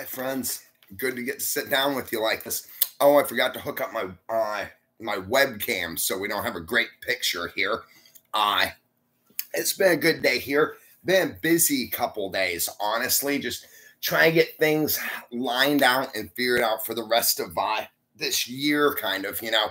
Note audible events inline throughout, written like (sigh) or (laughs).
Hi, friends. Good to get to sit down with you like this. Oh, I forgot to hook up my uh, my webcam, so we don't have a great picture here. Uh, it's been a good day here. Been busy couple days, honestly. Just trying to get things lined out and figured out for the rest of uh, this year, kind of, you know.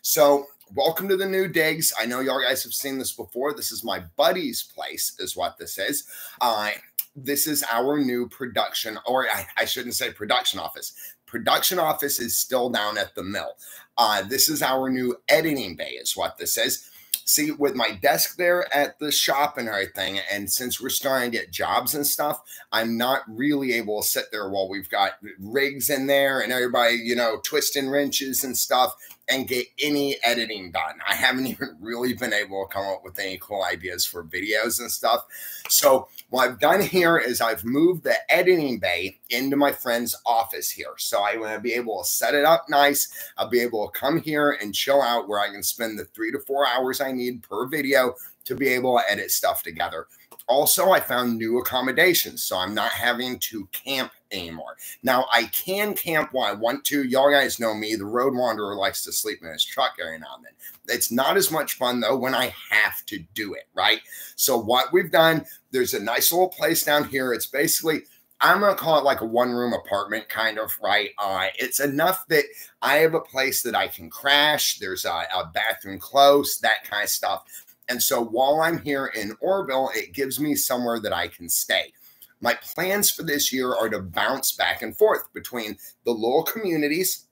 So, welcome to the new digs. I know y'all guys have seen this before. This is my buddy's place, is what this is. Uh, this is our new production, or I, I, shouldn't say production office. Production office is still down at the mill. Uh, this is our new editing bay, is what this is. See, with my desk there at the shop and everything, and since we're starting to get jobs and stuff, I'm not really able to sit there while we've got rigs in there and everybody, you know, twisting wrenches and stuff and get any editing done. I haven't (laughs) even really been able to come up with any cool ideas for videos and stuff. So what I've done here is I've moved the editing bay into my friend's office here. So I'm going to be able to set it up nice. I'll be able to come here and chill out where I can spend the three to four hours I need per video to be able to edit stuff together. Also, I found new accommodations, so I'm not having to camp anymore. Now, I can camp when I want to. Y'all guys know me. The road wanderer likes to sleep in his truck every now and then. It's not as much fun, though, when I have to do it, right? So, what we've done, there's a nice little place down here. It's basically I'm gonna call it like a one room apartment, kind of, right? Uh, it's enough that I have a place that I can crash. There's a, a bathroom close, that kind of stuff. And so while I'm here in Oroville, it gives me somewhere that I can stay. My plans for this year are to bounce back and forth between the little communities,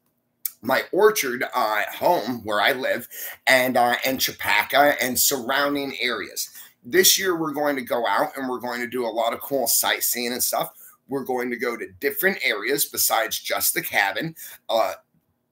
my orchard uh, home where I live, and uh, and Chappaqua and surrounding areas. This year we're going to go out and we're going to do a lot of cool sightseeing and stuff. We're going to go to different areas besides just the cabin. Uh,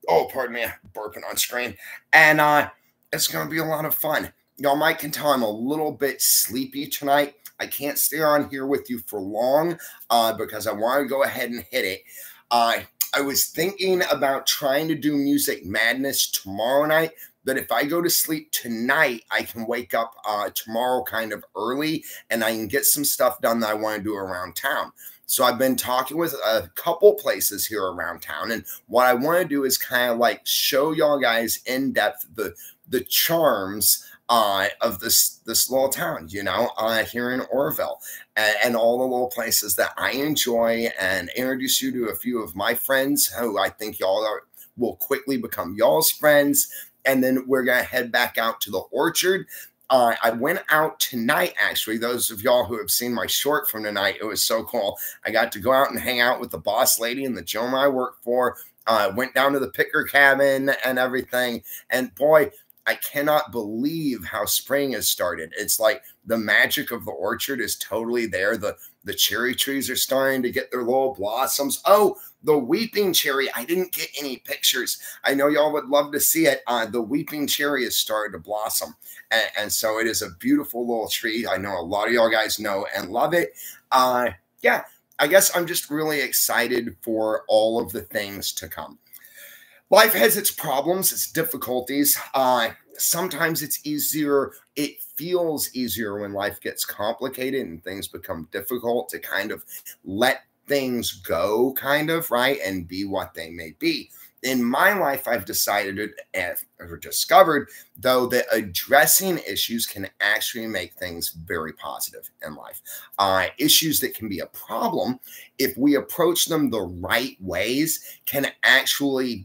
oh, pardon me, burping on screen, and uh, it's going to be a lot of fun y'all might can tell I'm a little bit sleepy tonight. I can't stay on here with you for long uh, because I want to go ahead and hit it. Uh, I was thinking about trying to do Music Madness tomorrow night, but if I go to sleep tonight, I can wake up uh, tomorrow kind of early and I can get some stuff done that I want to do around town. So I've been talking with a couple places here around town, and what I want to do is kind of like show y'all guys in depth the the charms uh, of this this little town, you know, uh, here in Oroville, and, and, all the little places that I enjoy, and introduce you to a few of my friends who I think y'all are, will quickly become y'all's friends, and then we're gonna head back out to the orchard. Uh, I went out tonight, actually. Those of y'all who have seen my short from tonight, it was so cool. I got to go out and hang out with the boss lady and the gentleman I work for. Uh, went down to the picker cabin and everything. And boy, I cannot believe how spring has started. It's like the magic of the orchard is totally there. The the cherry trees are starting to get their little blossoms. Oh, the weeping cherry. I didn't get any pictures. I know y'all would love to see it. Uh, the weeping cherry has started to blossom. And, and, so it is a beautiful little tree. I know a lot of y'all guys know and love it. Uh, yeah, I guess I'm just really excited for all of the things to come life has its problems, its difficulties. Uh, sometimes it's easier, it feels easier when life gets complicated and things become difficult to kind of let things go, kind of, right? And be what they may be. In my life, I've decided or discovered, though, that addressing issues can actually make things very positive in life. Uh, issues that can be a problem, if we approach them the right ways, can actually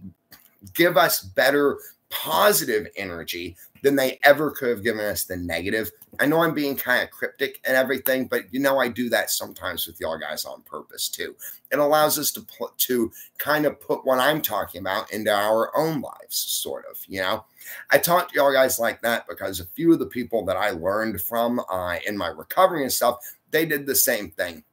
give us better positive energy than they ever could have given us the negative. I know I'm being kind of cryptic and everything, but you know I do that sometimes with y'all guys on purpose too. It allows us to put to kind of put what I'm talking about into our own lives, sort of. You know, I talk to y'all guys like that because a few of the people that I learned from uh, in my recovery and stuff, they did the same thing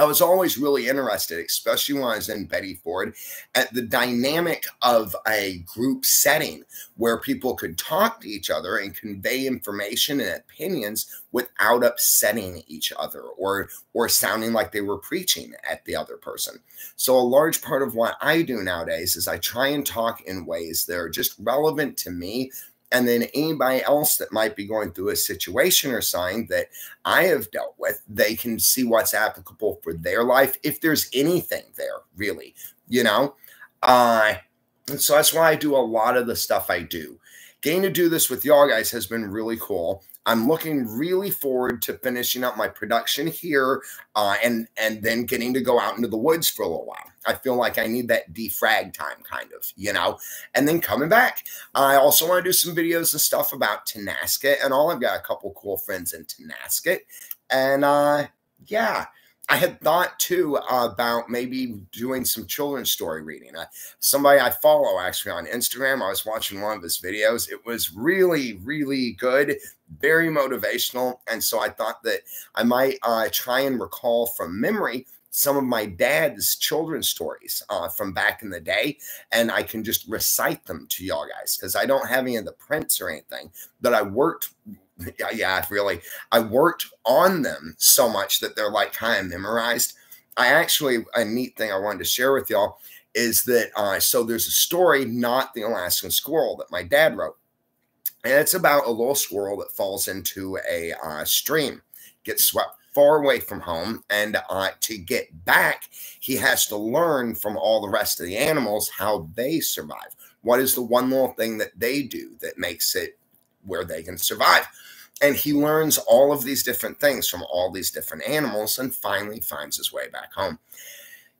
I was always really interested, especially when I was in Betty Ford, at the dynamic of a group setting where people could talk to each other and convey information and opinions without upsetting each other or or sounding like they were preaching at the other person. So a large part of what I do nowadays is I try and talk in ways that are just relevant to me And then anybody else that might be going through a situation or sign that I have dealt with, they can see what's applicable for their life if there's anything there, really, you know? Uh, so that's why I do a lot of the stuff I do. Getting to do this with y'all guys has been really cool. I'm looking really forward to finishing up my production here uh, and and then getting to go out into the woods for a little while. I feel like I need that defrag time, kind of, you know, and then coming back. I also want to do some videos and stuff about Tonasket and all. I've got a couple cool friends in Tonasket, and uh, yeah, I had thought too about maybe doing some children's story reading. Uh, somebody I follow actually on Instagram, I was watching one of his videos. It was really, really good, very motivational. And so I thought that I might uh, try and recall from memory some of my dad's children's stories uh, from back in the day, and I can just recite them to y'all guys because I don't have any of the prints or anything, but I worked (laughs) yeah, yeah, really. I worked on them so much that they're like kind of memorized. I actually, a neat thing I wanted to share with y'all is that, uh, so there's a story, not the Alaskan squirrel, that my dad wrote. And it's about a little squirrel that falls into a uh, stream, gets swept far away from home. And uh, to get back, he has to learn from all the rest of the animals how they survive. What is the one little thing that they do that makes it where they can survive? And he learns all of these different things from all these different animals and finally finds his way back home.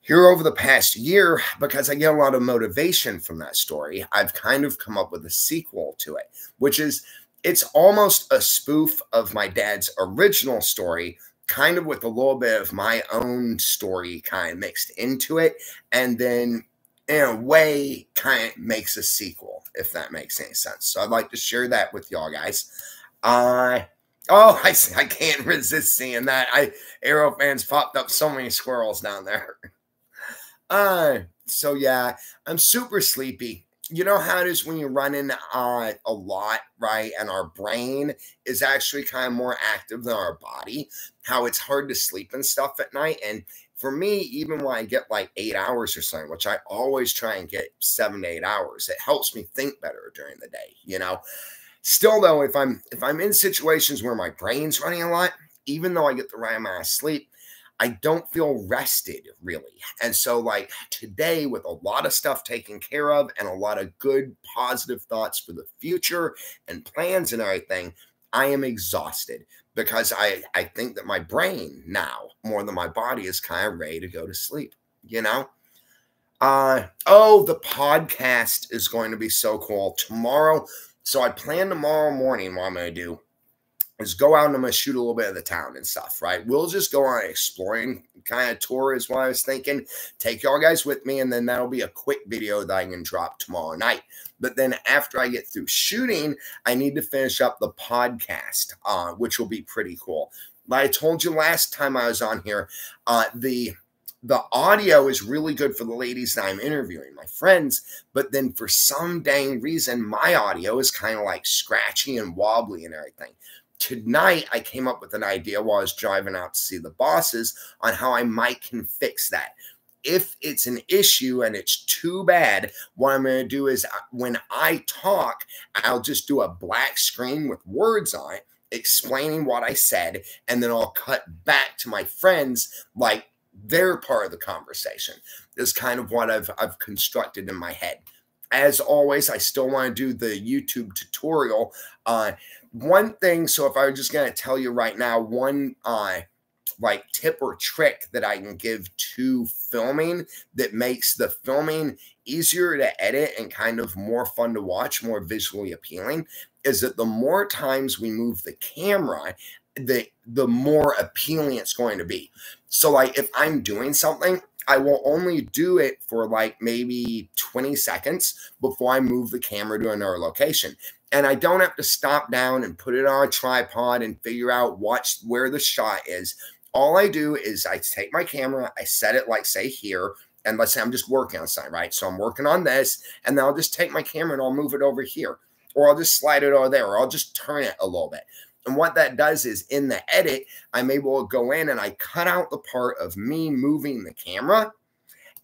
Here over the past year, because I get a lot of motivation from that story, I've kind of come up with a sequel to it, which is it's almost a spoof of my dad's original story, kind of with a little bit of my own story kind of mixed into it. And then in a way, kind of makes a sequel, if that makes any sense. So I'd like to share that with y'all guys. Uh, oh, I, I can't (laughs) resist seeing that. I Arrow fans popped up so many squirrels down there. (laughs) Uh, so yeah, I'm super sleepy. You know how it is when you're running uh, a lot, right? And our brain is actually kind of more active than our body. How it's hard to sleep and stuff at night. And for me, even when I get like eight hours or something, which I always try and get seven to eight hours, it helps me think better during the day, you know? Still though, if I'm if I'm in situations where my brain's running a lot, even though I get the right amount of sleep, I don't feel rested really. And so, like today, with a lot of stuff taken care of and a lot of good, positive thoughts for the future and plans and everything, I am exhausted because I, I think that my brain now, more than my body, is kind of ready to go to sleep, you know? Uh, oh, the podcast is going to be so cool. Tomorrow, so I plan tomorrow morning what I'm going to do is go out and I'm going to shoot a little bit of the town and stuff, right? We'll just go on exploring kind of tour is what I was thinking. Take y'all guys with me, and then that'll be a quick video that I can drop tomorrow night. But then after I get through shooting, I need to finish up the podcast, uh, which will be pretty cool. Like I told you last time I was on here, uh, the the audio is really good for the ladies that I'm interviewing, my friends, but then for some dang reason, my audio is kind of like scratchy and wobbly and everything. Tonight, I came up with an idea while I was driving out to see the bosses on how I might can fix that. If it's an issue and it's too bad, what I'm going to do is uh, when I talk, I'll just do a black screen with words on it explaining what I said, and then I'll cut back to my friends like they're part of the conversation is kind of what I've I've constructed in my head. As always, I still want to do the YouTube tutorial. Uh, one thing, so if I was just going to tell you right now, one uh, like tip or trick that I can give to filming that makes the filming easier to edit and kind of more fun to watch, more visually appealing, is that the more times we move the camera, the the more appealing it's going to be. So like if I'm doing something, I will only do it for like maybe 20 seconds before I move the camera to another location. And I don't have to stop down and put it on a tripod and figure out what where the shot is. All I do is I take my camera, I set it like say here, and let's say I'm just working on something, right? So I'm working on this, and then I'll just take my camera and I'll move it over here, or I'll just slide it over there, or I'll just turn it a little bit. And what that does is in the edit, I'm able to go in and I cut out the part of me moving the camera.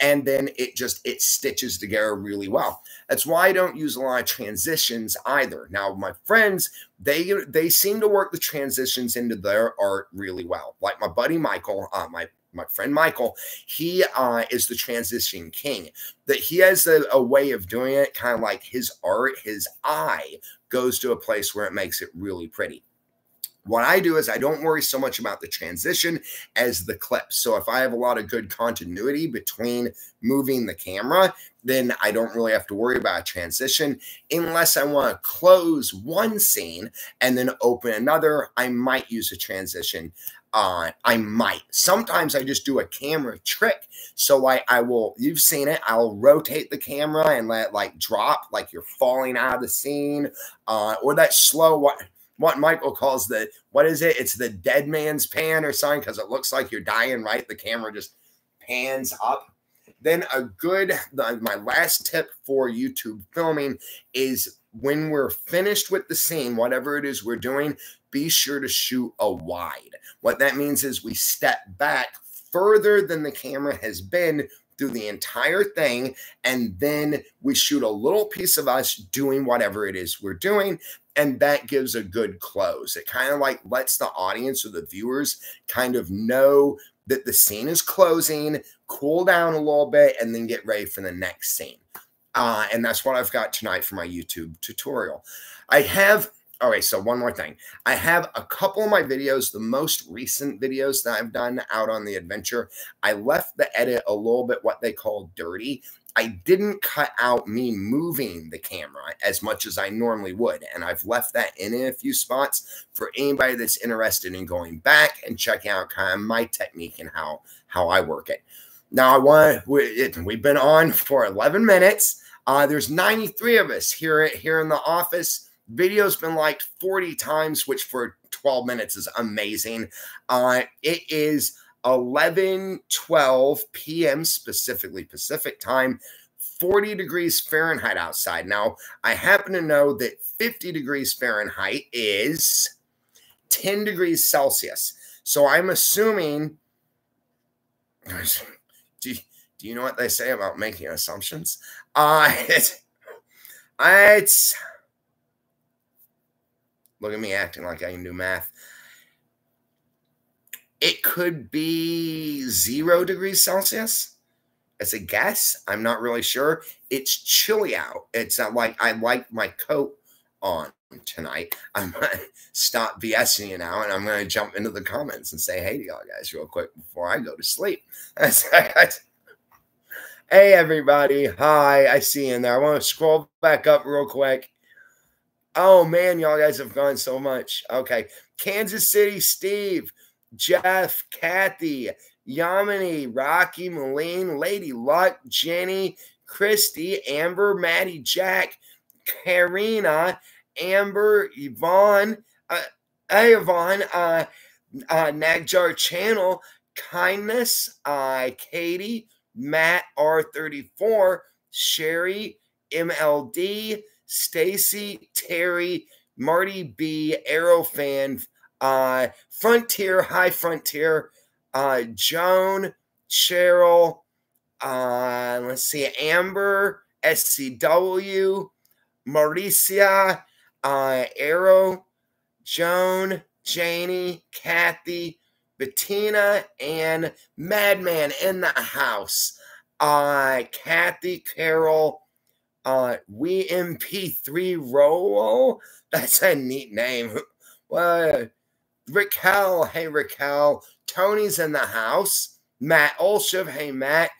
and then it just it stitches together really well. That's why I don't use a lot of transitions either. Now my friends, they they seem to work the transitions into their art really well. Like my buddy Michael, uh, my my friend Michael, he uh, is the transition king. That he has a, a way of doing it, kind of like his art, his eye goes to a place where it makes it really pretty. What I do is I don't worry so much about the transition as the clip. So if I have a lot of good continuity between moving the camera, then I don't really have to worry about a transition unless I want to close one scene and then open another. I might use a transition. Uh, I might. Sometimes I just do a camera trick. So I, I will, you've seen it, I'll rotate the camera and let like drop like you're falling out of the scene uh, or that slow what Michael calls the what is it? It's the dead man's pan or something because it looks like you're dying, right? The camera just pans up. Then a good the, my last tip for YouTube filming is when we're finished with the scene, whatever it is we're doing, be sure to shoot a wide. What that means is we step back further than the camera has been through the entire thing and then we shoot a little piece of us doing whatever it is we're doing and that gives a good close. It kind of like lets the audience or the viewers kind of know that the scene is closing, cool down a little bit, and then get ready for the next scene. Uh, and that's what I've got tonight for my YouTube tutorial. I have, all right, so one more thing. I have a couple of my videos, the most recent videos that I've done out on the adventure. I left the edit a little bit what they call dirty. I didn't cut out me moving the camera as much as I normally would. And I've left that in, in a few spots for anybody that's interested in going back and checking out kind of my technique and how, how I work it. Now, I want we, we've been on for 11 minutes. Uh, there's 93 of us here, here in the office. Video's been liked 40 times, which for 12 minutes is amazing. Uh, it is 11 12 p.m. specifically Pacific time. 40 degrees Fahrenheit outside. Now, I happen to know that 50 degrees Fahrenheit is 10 degrees Celsius. So I'm assuming. (laughs) Do do you know what they say about making assumptions? Uh, (laughs) it's. Look at me acting like I can do math. It could be zero degrees Celsius as a guess. I'm not really sure. It's chilly out. It's uh, like I like my coat on tonight. (laughs) I'm going to stop BSing you now and I'm going to jump into the comments and say hey to y'all guys real quick before I go to sleep. (laughs) hey, everybody. Hi. I see you in there. I want to scroll back up real quick. Oh, man. Y'all guys have gone so much. Okay. Kansas City, Steve. Jeff, Kathy, Yamini, Rocky, Moline, Lady Luck, Jenny, Christy, Amber, Maddie, Jack, Karina, Amber, Yvonne, uh, Yvonne, uh, uh, Nagjar Channel, Kindness, uh, Katie, Matt R34, Sherry, MLD, Stacy, Terry, Marty B, Aerofan, uh, Frontier, High Frontier, uh, Joan, Cheryl, uh, let's see, Amber, SCW, Mauricia, uh, Arrow, Joan, Janie, Kathy, Bettina, and Madman in the house. Uh, Kathy, Carol, uh, we MP3 Roll. That's a neat name. (laughs) Well, Raquel, hey Raquel. Tony's in the house. Matt Olshev, hey Matt.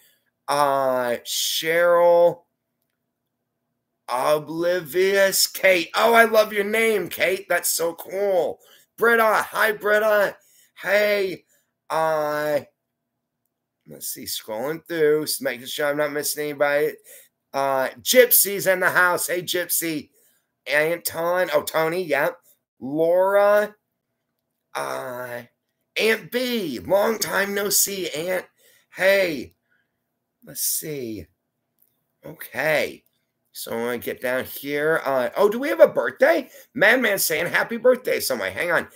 Uh Cheryl. Oblivious Kate. Oh, I love your name, Kate. That's so cool. Britta, hi Britta. Hey, uh let's see, scrolling through, making sure I'm not missing anybody. Uh Gypsy's in the house. Hey Gypsy. Anton, oh Tony, yep. Yeah. Laura, uh, Aunt B, long time no see, Aunt. Hey, let's see. Okay. So to get down here. Uh, oh, do we have a birthday? Madman saying happy birthday. Somebody, hang on.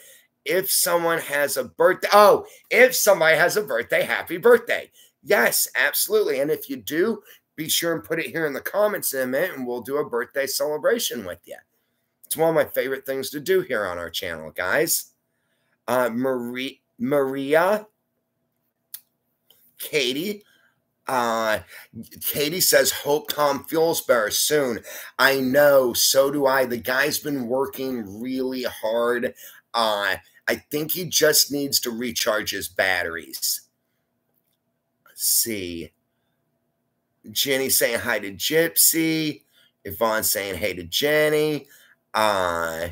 If someone has a birthday, oh, if somebody has a birthday, happy birthday. Yes, absolutely. And if you do, be sure and put it here in the comments minute and we'll do a birthday celebration with you. It's one of my favorite things to do here on our channel, guys. Uh, Marie, Maria, Katie, uh, Katie says, Hope Tom feels better soon. I know, so do I. The guy's been working really hard. Uh, I think he just needs to recharge his batteries. Let's see. Jenny saying hi to Gypsy. Yvonne saying hey to Jenny. Uh,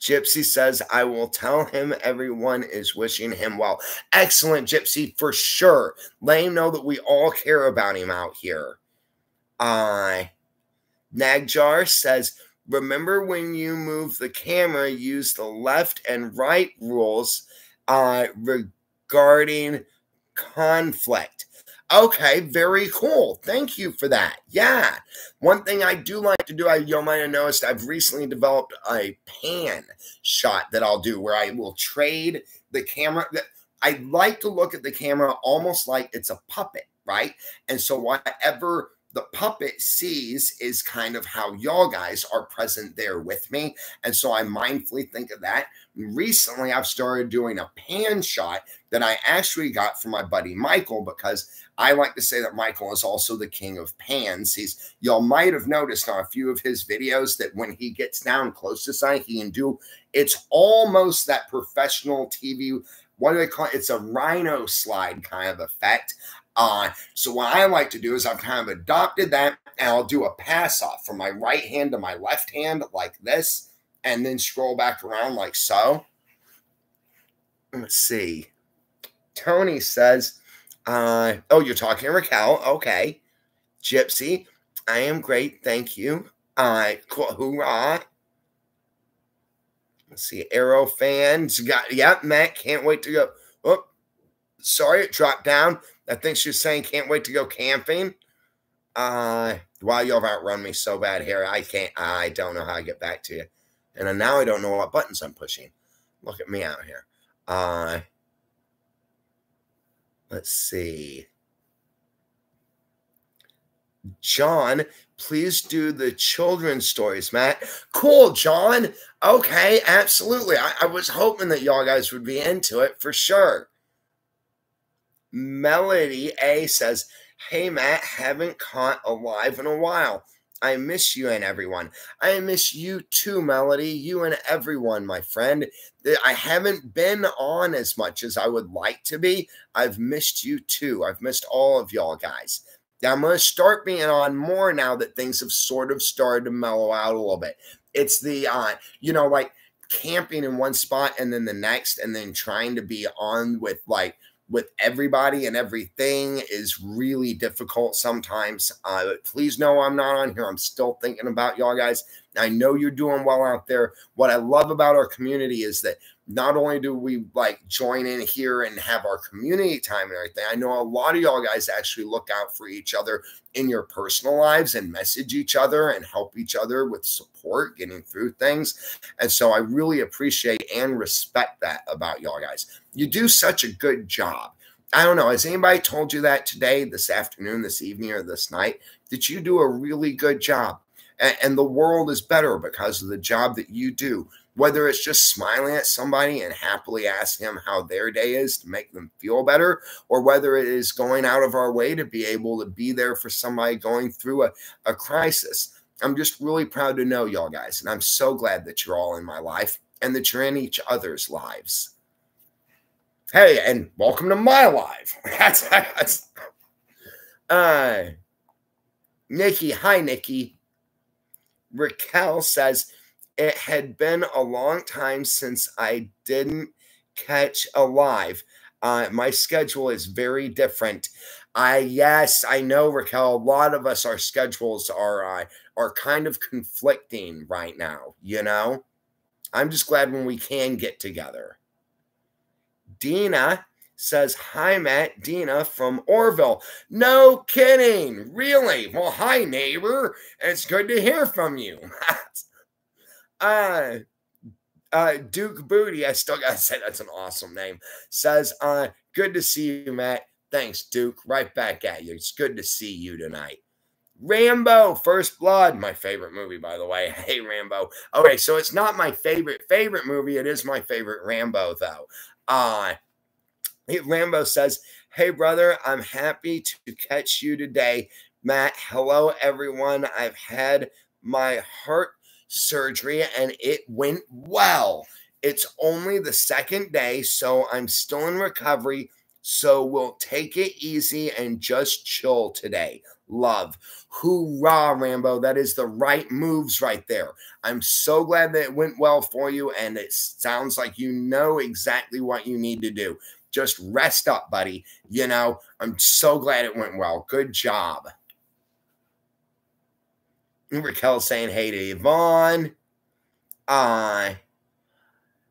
Gypsy says, I will tell him everyone is wishing him well. Excellent, Gypsy, for sure. Let him know that we all care about him out here. Uh, Nagjar says, Remember when you move the camera, use the left and right rules uh, regarding conflict. Okay, very cool. Thank you for that. Yeah. One thing I do like to do, I you might have noticed, I've recently developed a pan shot that I'll do where I will trade the camera. I like to look at the camera almost like it's a puppet, right? And so whatever the puppet sees is kind of how y'all guys are present there with me. And so I mindfully think of that. Recently, I've started doing a pan shot that I actually got from my buddy Michael because I like to say that Michael is also the king of pans. He's y'all might have noticed on a few of his videos that when he gets down close to something, he can do it's almost that professional TV. What do they call it? It's a rhino slide kind of effect. Uh, so what I like to do is I've kind of adopted that and I'll do a pass off from my right hand to my left hand like this and then scroll back around like so. Let's see. Tony says, uh, oh, you're talking Raquel. Okay. Gypsy, I am great. Thank you. Uh. Hoorah. Let's see. Arrow fans. Got, yep, Matt, can't wait to go. Oh, sorry, it dropped down. I think she's saying can't wait to go camping. Uh, wow, you've outrun me so bad here. I can't, I don't know how I get back to you. And now I don't know what buttons I'm pushing. Look at me out here. Uh, let's see. John, please do the children's stories, Matt. Cool, John. Okay, absolutely. I, I was hoping that y'all guys would be into it for sure. Melody A says, Hey Matt, haven't caught a live in a while. I miss you and everyone. I miss you too, Melody. You and everyone, my friend. I haven't been on as much as I would like to be. I've missed you too. I've missed all of y'all guys. Now, I'm going to start being on more now that things have sort of started to mellow out a little bit. It's the, uh, you know, like camping in one spot and then the next, and then trying to be on with like with everybody and everything is really difficult sometimes. Uh, please know I'm not on here. I'm still thinking about y'all guys. I know you're doing well out there. What I love about our community is that not only do we like join in here and have our community time and everything, I know a lot of y'all guys actually look out for each other in your personal lives and message each other and help each other with support getting through things. And so I really appreciate and respect that about y'all guys. You do such a good job. I don't know. Has anybody told you that today, this afternoon, this evening, or this night? That you do a really good job. And, the world is better because of the job that you do whether it's just smiling at somebody and happily asking them how their day is to make them feel better, or whether it is going out of our way to be able to be there for somebody going through a, a crisis. I'm just really proud to know y'all guys, and I'm so glad that you're all in my life and that you're in each other's lives. Hey, and welcome to my life. (laughs) that's, that's uh Nikki. Hi, Nikki. Raquel says, it had been a long time since I didn't catch a live. Uh, my schedule is very different. I yes, I know, Raquel. A lot of us, our schedules are uh, are kind of conflicting right now. You know, I'm just glad when we can get together. Dina says, Hi, Matt. Dina from Oroville. No kidding. Really? Well, hi, neighbor. It's good to hear from you. (laughs) uh, uh, Duke Booty, I still gotta say that's an awesome name, says, uh, good to see you, Matt. Thanks, Duke. Right back at you. It's good to see you tonight. Rambo First Blood, my favorite movie, by the way. (laughs) Hey, Rambo. Okay, so it's not my favorite favorite movie. It is my favorite Rambo, though. Uh Rambo says, Hey, brother, I'm happy to catch you today. Matt, hello, everyone. I've had my heart surgery and it went well. It's only the second day, so I'm still in recovery. So we'll take it easy and just chill today. Love. Hoorah, Rambo. That is the right moves right there. I'm so glad that it went well for you, and it sounds like you know exactly what you need to do. Just rest up, buddy. You know, I'm so glad it went well. Good job. Raquel saying hey to Yvonne. Uh,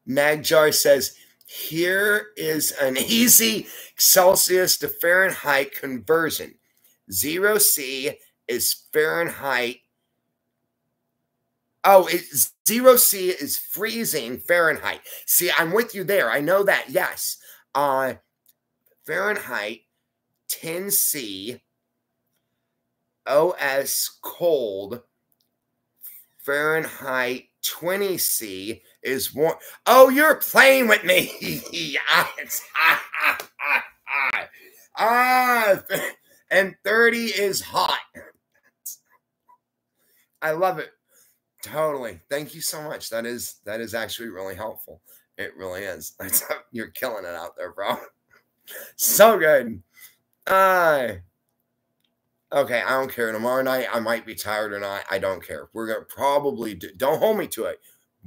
Magjar says, here is an (laughs) easy Celsius to Fahrenheit conversion. Zero C is Fahrenheit. Oh, it's zero C is freezing Fahrenheit. See, I'm with you there. I know that. Yes. Uh, Fahrenheit 10C OS cold Fahrenheit 20C is warm. Oh, you're playing with me. (laughs) (laughs) ah, and 30 is hot. I love it. Totally. Thank you so much. That is that is actually really helpful. It really is. (laughs) You're killing it out there, bro. So good. Uh okay, I don't care. Tomorrow night I might be tired or not. I don't care. We're gonna probably do don't hold me to it.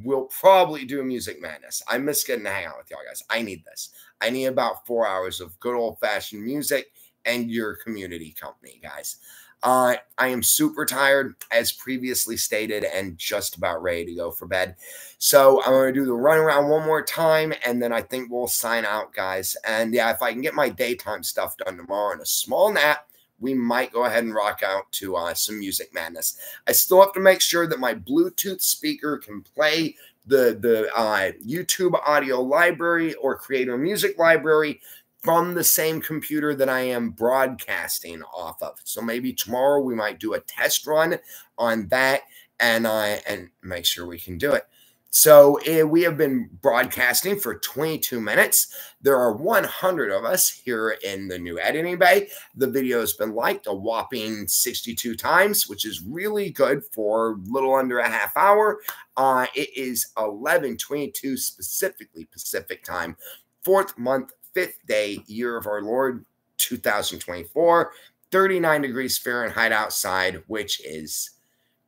We'll probably do Music Madness. I miss getting to hang out with y'all guys. I need this. I need about four hours of good old fashioned music and your community company, guys. Uh, I am super tired, as previously stated, and just about ready to go for bed. So I'm going to do the run around one more time, and then I think we'll sign out, guys. And yeah, if I can get my daytime stuff done tomorrow and a small nap, we might go ahead and rock out to uh, some music madness. I still have to make sure that my Bluetooth speaker can play the the uh, YouTube audio library or Creator Music library from the same computer that I am broadcasting off of. So maybe tomorrow we might do a test run on that and I uh, and make sure we can do it. So uh, we have been broadcasting for 22 minutes. There are 100 of us here in the new editing bay. The video has been liked a whopping 62 times, which is really good for a little under a half hour. Uh, it is 11:22 specifically Pacific time, fourth month, fifth day, year of our Lord 2024. 39 degrees Fahrenheit outside, which is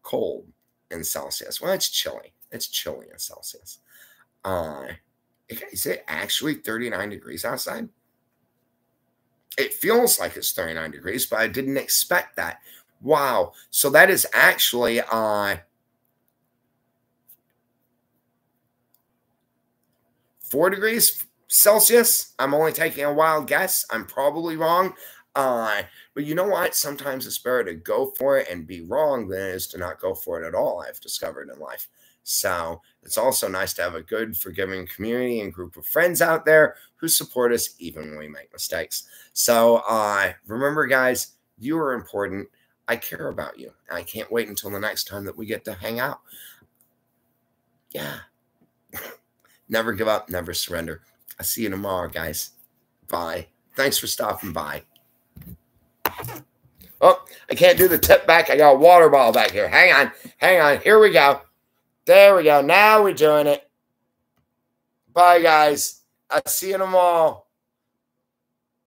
cold in Celsius. Well, it's chilly. It's chilly in Celsius. Uh, is it actually 39 degrees outside? It feels like it's 39 degrees, but I didn't expect that. Wow. So that is actually uh, four degrees Celsius. I'm only taking a wild guess. I'm probably wrong. Uh, but you know what? Sometimes it's better to go for it and be wrong than it is to not go for it at all, I've discovered in life. So it's also nice to have a good, forgiving community and group of friends out there who support us even when we make mistakes. So uh, remember, guys, you are important. I care about you. I can't wait until the next time that we get to hang out. Yeah. (laughs) never give up, never surrender. I'll see you tomorrow, guys. Bye. Thanks for stopping by. Oh, I can't do the tip back. I got a water bottle back here. Hang on. Hang on. Here we go. There we go. Now we're doing it. Bye, guys. I'll see you tomorrow.